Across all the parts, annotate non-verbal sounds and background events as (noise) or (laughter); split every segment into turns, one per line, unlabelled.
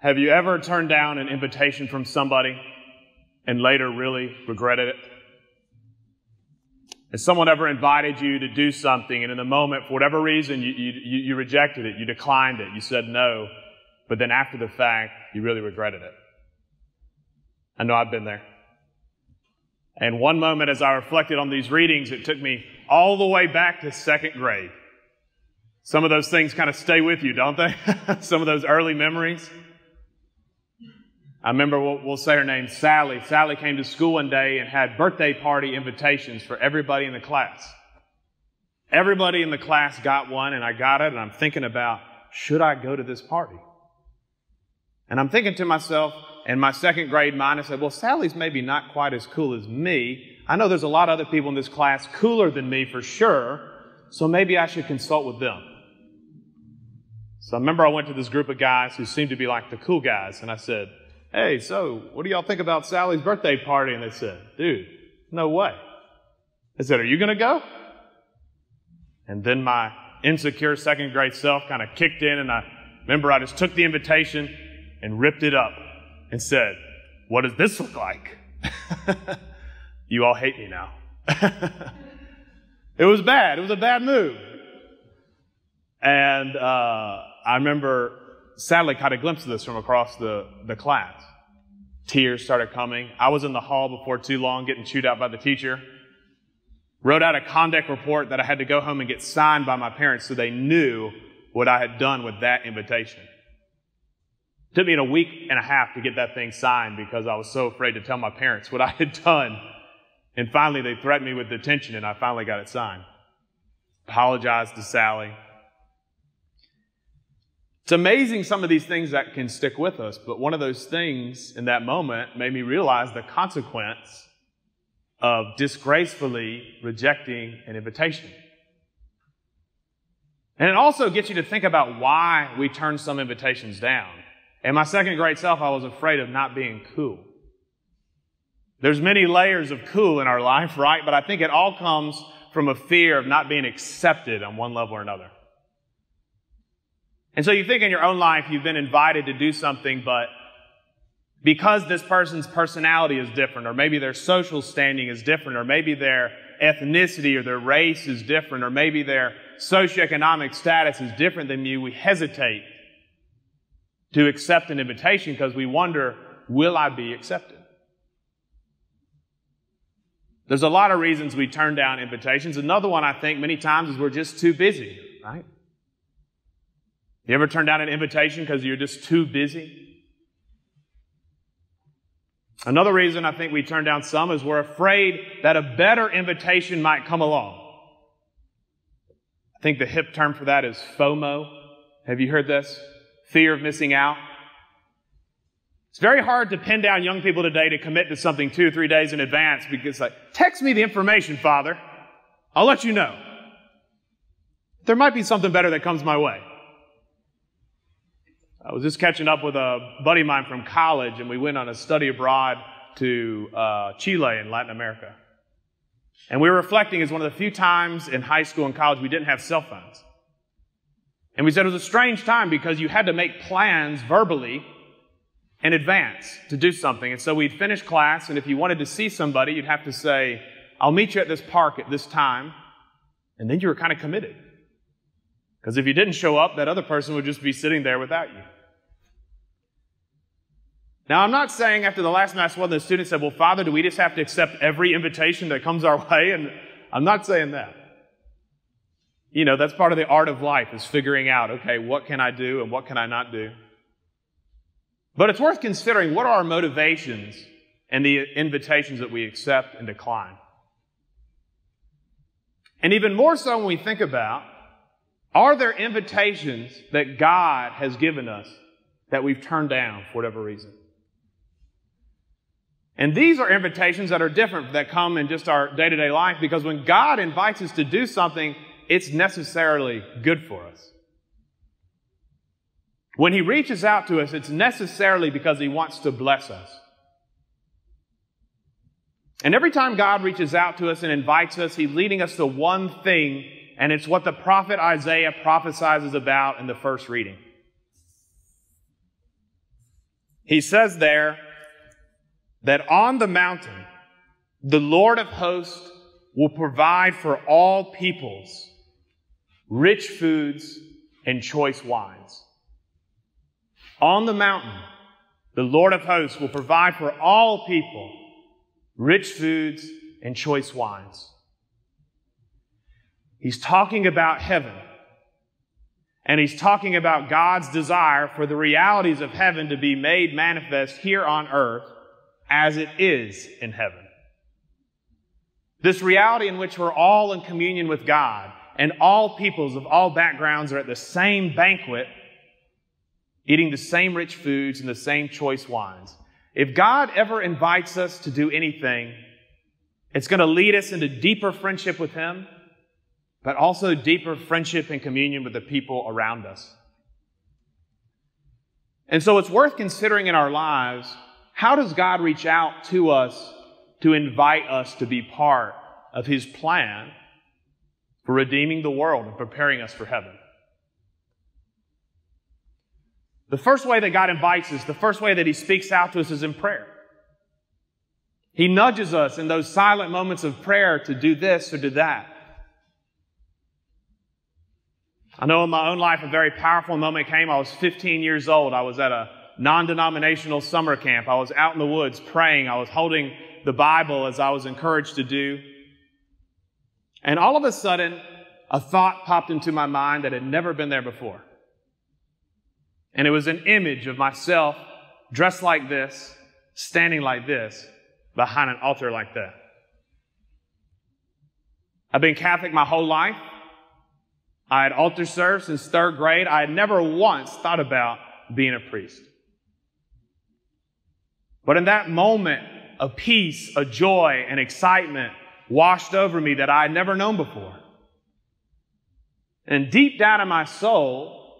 Have you ever turned down an invitation from somebody and later really regretted it? Has someone ever invited you to do something and in the moment, for whatever reason, you, you, you rejected it, you declined it, you said no, but then after the fact, you really regretted it? I know I've been there. And one moment as I reflected on these readings, it took me all the way back to second grade. Some of those things kind of stay with you, don't they? (laughs) Some of those early memories. I remember we'll, we'll, say her name, Sally. Sally came to school one day and had birthday party invitations for everybody in the class. Everybody in the class got one and I got it and I'm thinking about, should I go to this party? And I'm thinking to myself, in my second grade mind, I said, well, Sally's maybe not quite as cool as me. I know there's a lot of other people in this class cooler than me for sure, so maybe I should consult with them. So I remember I went to this group of guys who seemed to be like the cool guys, and I said, hey, so what do y'all think about Sally's birthday party? And they said, dude, no way. I said, are you going to go? And then my insecure second grade self kind of kicked in, and I remember I just took the invitation and ripped it up and said, What does this look like? (laughs) you all hate me now. (laughs) it was bad. It was a bad move. And uh, I remember, sadly, caught a glimpse of this from across the, the class. Tears started coming. I was in the hall before too long getting chewed out by the teacher. Wrote out a conduct report that I had to go home and get signed by my parents so they knew what I had done with that invitation. It took me a week and a half to get that thing signed because I was so afraid to tell my parents what I had done. And finally, they threatened me with detention, and I finally got it signed. Apologized to Sally. It's amazing some of these things that can stick with us, but one of those things in that moment made me realize the consequence of disgracefully rejecting an invitation. And it also gets you to think about why we turn some invitations down. In my second grade self, I was afraid of not being cool. There's many layers of cool in our life, right? But I think it all comes from a fear of not being accepted on one level or another. And so you think in your own life you've been invited to do something, but because this person's personality is different, or maybe their social standing is different, or maybe their ethnicity or their race is different, or maybe their socioeconomic status is different than you, we hesitate to accept an invitation because we wonder, will I be accepted? There's a lot of reasons we turn down invitations. Another one I think many times is we're just too busy, right? You ever turn down an invitation because you're just too busy? Another reason I think we turn down some is we're afraid that a better invitation might come along. I think the hip term for that is FOMO. Have you heard this? fear of missing out. It's very hard to pin down young people today to commit to something two or three days in advance because like, text me the information, Father. I'll let you know. There might be something better that comes my way. I was just catching up with a buddy of mine from college, and we went on a study abroad to uh, Chile in Latin America. And we were reflecting as one of the few times in high school and college we didn't have cell phones. And we said it was a strange time because you had to make plans verbally in advance to do something. And so we'd finish class, and if you wanted to see somebody, you'd have to say, I'll meet you at this park at this time. And then you were kind of committed. Because if you didn't show up, that other person would just be sitting there without you. Now, I'm not saying after the last Mass, one of the students said, Well, Father, do we just have to accept every invitation that comes our way? And I'm not saying that you know, that's part of the art of life is figuring out, okay, what can I do and what can I not do? But it's worth considering what are our motivations and the invitations that we accept and decline. And even more so when we think about, are there invitations that God has given us that we've turned down for whatever reason? And these are invitations that are different that come in just our day to day life because when God invites us to do something, it's necessarily good for us. When He reaches out to us, it's necessarily because He wants to bless us. And every time God reaches out to us and invites us, He's leading us to one thing, and it's what the prophet Isaiah prophesies about in the first reading. he says there that on the mountain, the Lord of hosts will provide for all peoples rich foods and choice wines. On the mountain, the Lord of hosts will provide for all people rich foods and choice wines. He's talking about heaven. And he's talking about God's desire for the realities of heaven to be made manifest here on earth as it is in heaven. This reality in which we're all in communion with God and all peoples of all backgrounds are at the same banquet, eating the same rich foods and the same choice wines. If God ever invites us to do anything, it's going to lead us into deeper friendship with Him, but also deeper friendship and communion with the people around us. And so it's worth considering in our lives how does God reach out to us to invite us to be part of His plan for redeeming the world and preparing us for heaven? The first way that God invites us, the first way that He speaks out to us is in prayer. He nudges us in those silent moments of prayer to do this or do that. I know in my own life a very powerful moment came. I was 15 years old. I was at a non-denominational summer camp. I was out in the woods praying. I was holding the Bible as I was encouraged to do. And all of a sudden, a thought popped into my mind that had never been there before. And it was an image of myself dressed like this, standing like this, behind an altar like that. I've been Catholic my whole life. I had altar served since third grade. I had never once thought about being a priest. But in that moment, a peace, a joy, an excitement washed over me that I had never known before. And deep down in my soul,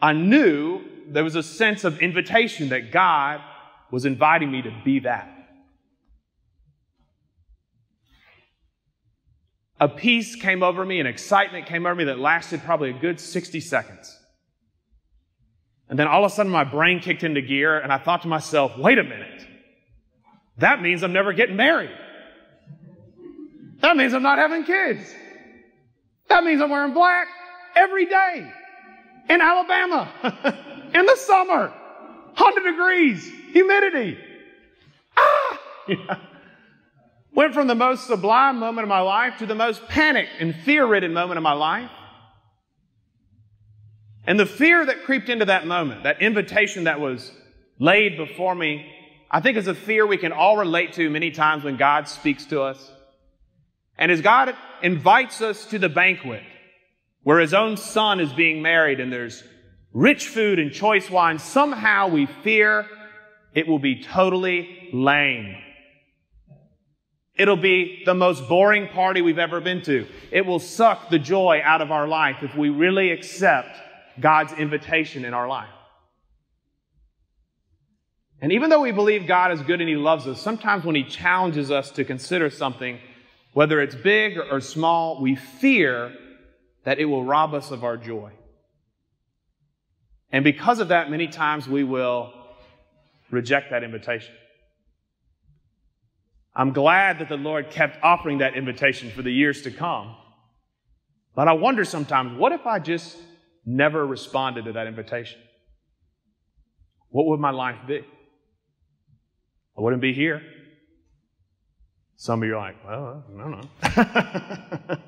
I knew there was a sense of invitation that God was inviting me to be that. A peace came over me, an excitement came over me that lasted probably a good 60 seconds. And then all of a sudden my brain kicked into gear and I thought to myself, wait a minute. That means I'm never getting married. That means I'm not having kids. That means I'm wearing black every day in Alabama (laughs) in the summer. 100 degrees, humidity. Ah! (laughs) Went from the most sublime moment of my life to the most panicked and fear ridden moment of my life. And the fear that creeped into that moment, that invitation that was laid before me, I think is a fear we can all relate to many times when God speaks to us. And as God invites us to the banquet, where his own son is being married and there's rich food and choice wine, somehow we fear it will be totally lame. It'll be the most boring party we've ever been to. It will suck the joy out of our life if we really accept God's invitation in our life. And even though we believe God is good and He loves us, sometimes when He challenges us to consider something, whether it's big or small, we fear that it will rob us of our joy. And because of that, many times we will reject that invitation. I'm glad that the Lord kept offering that invitation for the years to come. But I wonder sometimes, what if I just never responded to that invitation? What would my life be? I wouldn't be here. Some of you are like, well, I don't know. (laughs)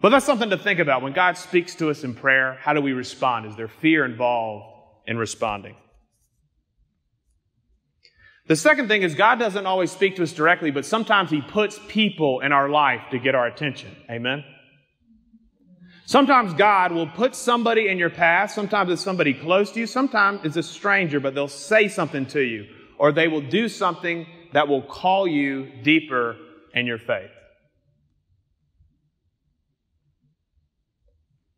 but that's something to think about. When God speaks to us in prayer, how do we respond? Is there fear involved in responding? The second thing is God doesn't always speak to us directly, but sometimes He puts people in our life to get our attention. Amen? Sometimes God will put somebody in your path. Sometimes it's somebody close to you. Sometimes it's a stranger, but they'll say something to you or they will do something that will call you deeper in your faith.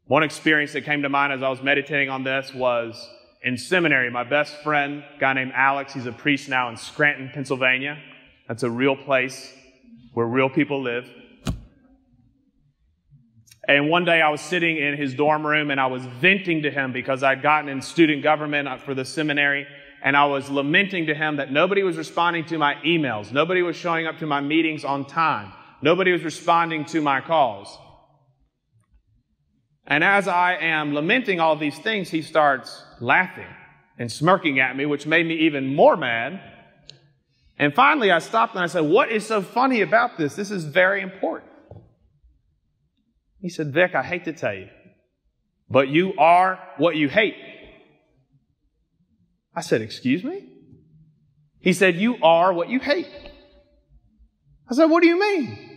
One experience that came to mind as I was meditating on this was in seminary. My best friend, guy named Alex, he's a priest now in Scranton, Pennsylvania. That's a real place where real people live. And one day I was sitting in his dorm room and I was venting to him because I'd gotten in student government for the seminary and I was lamenting to him that nobody was responding to my emails. Nobody was showing up to my meetings on time. Nobody was responding to my calls. And as I am lamenting all these things, he starts laughing and smirking at me, which made me even more mad. And finally, I stopped and I said, What is so funny about this? This is very important. He said, Vic, I hate to tell you, but you are what you hate. I said, Excuse me? He said, You are what you hate. I said, What do you mean?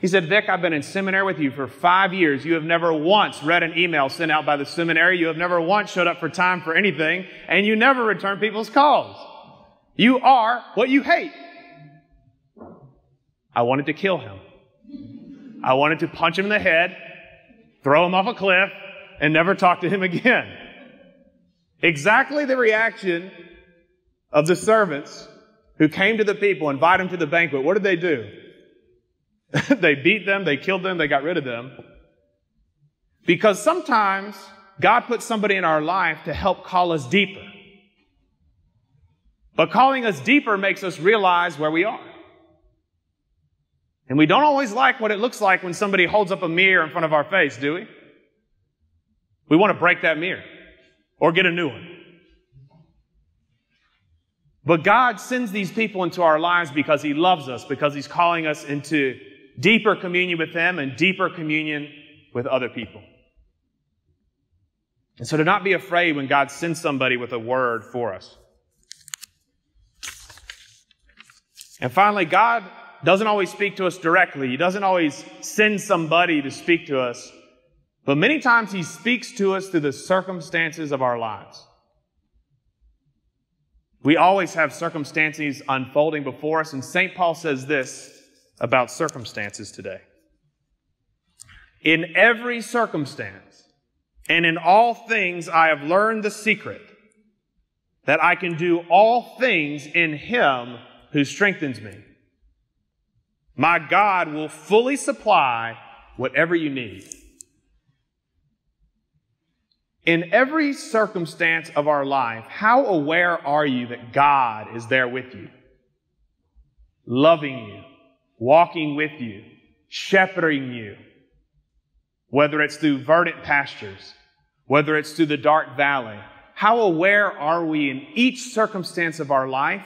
He said, Vic, I've been in seminary with you for five years. You have never once read an email sent out by the seminary. You have never once showed up for time for anything, and you never return people's calls. You are what you hate. I wanted to kill him. I wanted to punch him in the head, throw him off a cliff, and never talk to him (laughs) again. Exactly the reaction of the servants who came to the people, invite them to the banquet. What did they do? (laughs) they beat them, they killed them, they got rid of them. Because sometimes God puts somebody in our life to help call us deeper. But calling us deeper makes us realize where we are. And we don't always like what it looks like when somebody holds up a mirror in front of our face, do we? We want to break that mirror or get a new one. But God sends these people into our lives because He loves us, because He's calling us into deeper communion with Him and deeper communion with other people. And so to not be afraid when God sends somebody with a word for us. And finally, God doesn't always speak to us directly. He doesn't always send somebody to speak to us. But many times he speaks to us through the circumstances of our lives. We always have circumstances unfolding before us, and St. Paul says this about circumstances today. In every circumstance and in all things, I have learned the secret that I can do all things in him who strengthens me. My God will fully supply whatever you need. In every circumstance of our life, how aware are you that God is there with you? Loving you, walking with you, shepherding you. Whether it's through verdant pastures, whether it's through the dark valley, how aware are we in each circumstance of our life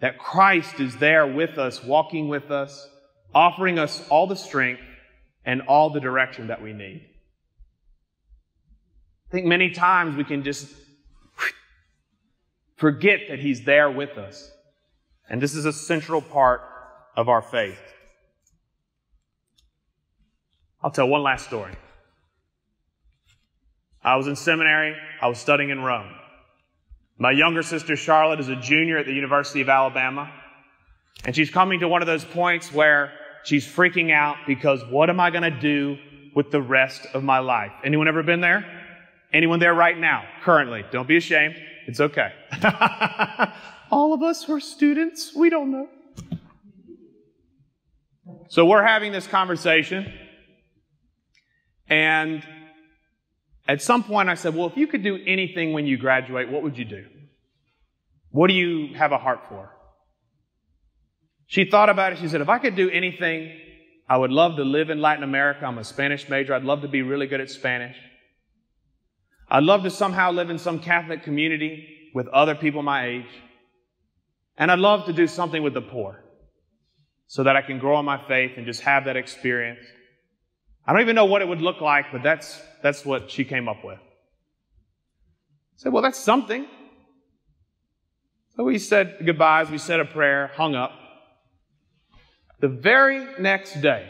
that Christ is there with us, walking with us, offering us all the strength and all the direction that we need. I think many times we can just forget that He's there with us. And this is a central part of our faith. I'll tell one last story. I was in seminary. I was studying in Rome. My younger sister Charlotte is a junior at the University of Alabama. And she's coming to one of those points where she's freaking out because what am I going to do with the rest of my life? Anyone ever been there? Anyone there right now, currently? Don't be ashamed. It's okay. (laughs) All of us were students, we don't know. So we're having this conversation. And at some point I said, well, if you could do anything when you graduate, what would you do? What do you have a heart for? She thought about it. She said, if I could do anything, I would love to live in Latin America. I'm a Spanish major. I'd love to be really good at Spanish. I'd love to somehow live in some Catholic community with other people my age. And I'd love to do something with the poor so that I can grow in my faith and just have that experience. I don't even know what it would look like, but that's, that's what she came up with. I said, well, that's something. So we said goodbyes, we said a prayer, hung up. The very next day,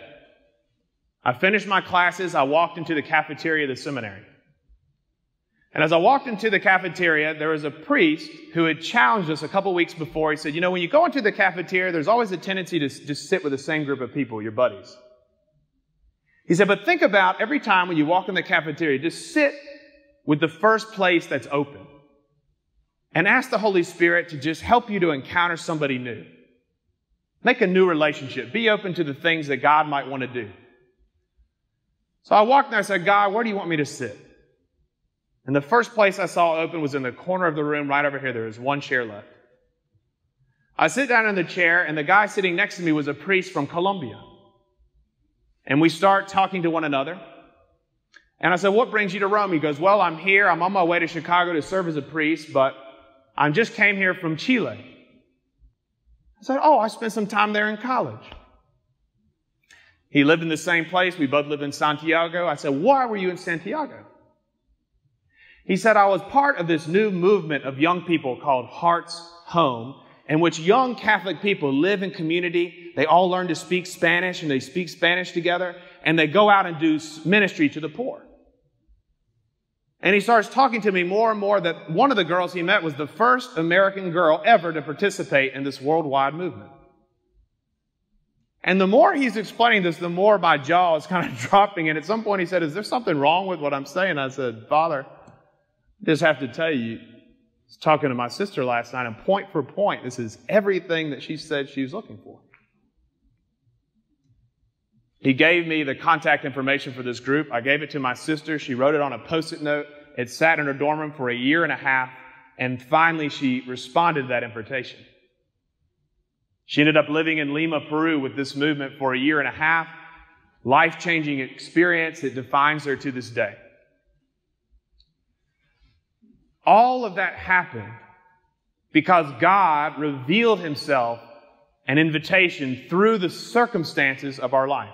I finished my classes, I walked into the cafeteria of the seminary. And as I walked into the cafeteria, there was a priest who had challenged us a couple weeks before. He said, You know, when you go into the cafeteria, there's always a tendency to just sit with the same group of people, your buddies. He said, But think about every time when you walk in the cafeteria, just sit with the first place that's open and ask the Holy Spirit to just help you to encounter somebody new. Make a new relationship. Be open to the things that God might want to do. So I walked there. I said, God, where do you want me to sit? And the first place I saw open was in the corner of the room right over here. There was one chair left. I sit down in the chair, and the guy sitting next to me was a priest from Colombia. And we start talking to one another. And I said, What brings you to Rome? He goes, Well, I'm here. I'm on my way to Chicago to serve as a priest, but I just came here from Chile. I said, Oh, I spent some time there in college. He lived in the same place. We both live in Santiago. I said, Why were you in Santiago? He said, I was part of this new movement of young people called Hearts Home, in which young Catholic people live in community. They all learn to speak Spanish and they speak Spanish together and they go out and do ministry to the poor. And he starts talking to me more and more that one of the girls he met was the first American girl ever to participate in this worldwide movement. And the more he's explaining this, the more my jaw is kind of (laughs) dropping. And at some point he said, Is there something wrong with what I'm saying? I said, Father, I just have to tell you, I was talking to my sister last night, and point for point, this is everything that she said she was looking for. He gave me the contact information for this group. I gave it to my sister. She wrote it on a post it note. It sat in her dorm room for a year and a half, and finally she responded to that invitation. She ended up living in Lima, Peru with this movement for a year and a half. Life changing experience that defines her to this day. All of that happened because God revealed himself an invitation through the circumstances of our life.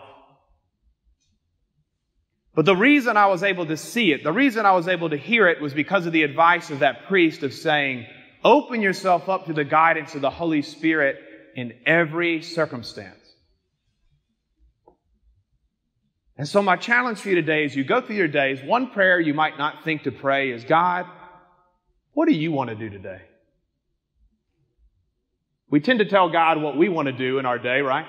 But the reason I was able to see it, the reason I was able to hear it was because of the advice of that priest of saying, open yourself up to the guidance of the Holy Spirit in every circumstance. And so my challenge for you today is you go through your days, one prayer you might not think to pray is, God, what do you want to do today? We tend to tell God what we want to do in our day, right?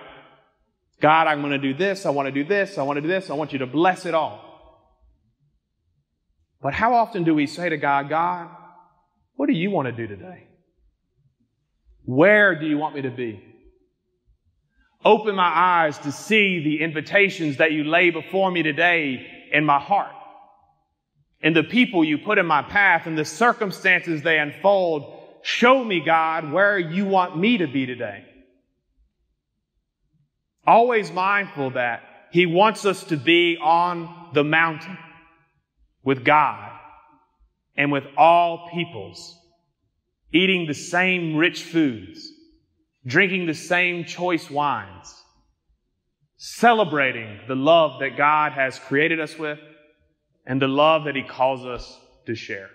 God, I'm going to do this, I want to do this, I want to do this, I want you to bless it all. But how often do we say to God, God, what do you want to do today? Where do you want me to be? Open my eyes to see the invitations that you lay before me today in my heart, and the people you put in my path, and the circumstances they unfold. Show me, God, where you want me to be today. Always mindful that He wants us to be on the mountain with God and with all peoples, eating the same rich foods, drinking the same choice wines, celebrating the love that God has created us with and the love that He calls us to share.